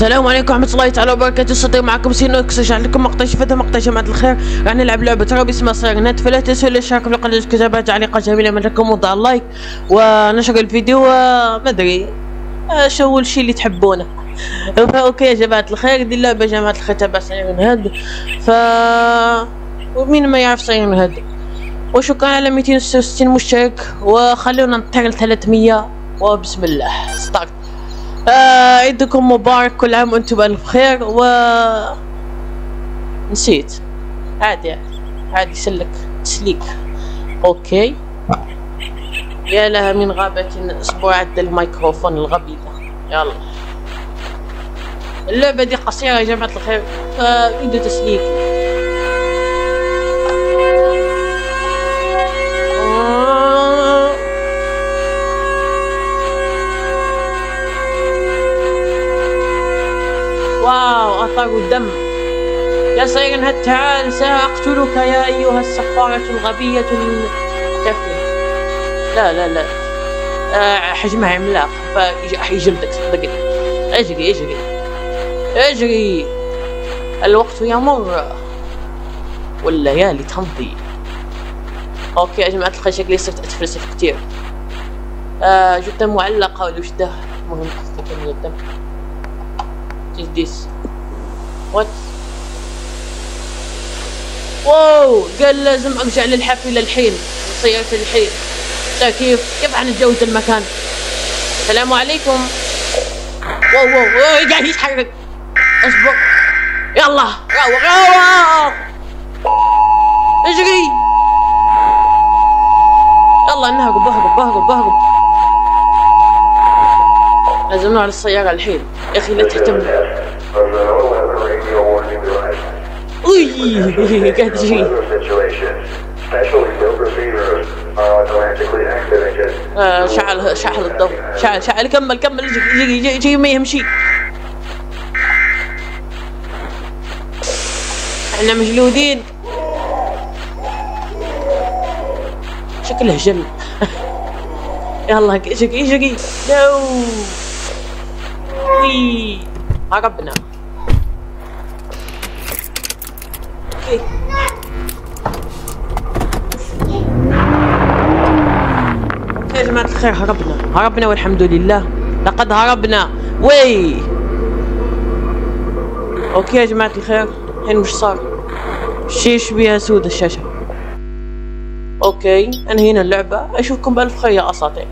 السلام عليكم ورحمة الله تعالى وبركاته. استطيع معكم سينوكس اشرح لكم مقطع شفتها مقطع جماعة الخير. راح نلعب لعبة رعب اسمها Siren Head فلا تنسوا الاشتراك في القناة والكتابة تعليقات جميلة منكم وضع ال like ونشر الفيديو. وما أدري. آه، شو الشيء اللي تحبونه. okay يا جماعة الخير. دي اللعبة جماعة الخير تبع Siren Head. ف ومين ما يعرف Siren Head. وشكرا على 266 مشترك. وخلونا نطير ل 300 وبسم الله. start آه عيدكم مبارك كل عام وأنتم بألف خير و نسيت. عادي عادي سلك. تسليك okay. يا لها من غابة أسبوع عدى الميكروفون الغبي ده يلا. اللعبة دي قصيرة يا جماعة الخير. فيديو تسليك. واو أطاق الدم يا سيرنهد تعال؟ سأقتلك يا أيها السفارة الغبية التافهة. لا لا لا. آه حجمها عملاق فيجلدك صدقني اجري اجري. اجري. الوقت يمر. والليالي تمضي. أوكي يا الخير شكلي صرت أتفلسف كتير. آه جدا معلقة ولا وش ده؟ افك من الدم is this? What? واو قال لازم أرجع للحافلة الحين سيارة الحين. كيف؟ كيف حنتجاوز المكان؟ السلام عليكم. واو واو, واو قاعد يتحرك اصبر. يلا روح روح اجري. يلا نهرب اهرب اهرب اهرب لازم نروح للسيارة الحين. يا أخي لا تهتم. اي قاعد يجري آه شعل شعل الضوء. شعل شعل. كمل كمل. اجري اجري, اجري ما يمشي إحنا مجلودين. شكله جن يلا اجري اجري no way. هربنا okay. okay يا جماعة الخير هربنا. هربنا والحمد لله. لقد هربنا. way. okay يا جماعة الخير الحين وش صار؟ شيش بيها سود الشاشة. أوكي انهينا اللعبة. أشوفكم بألف خير يا أساطير.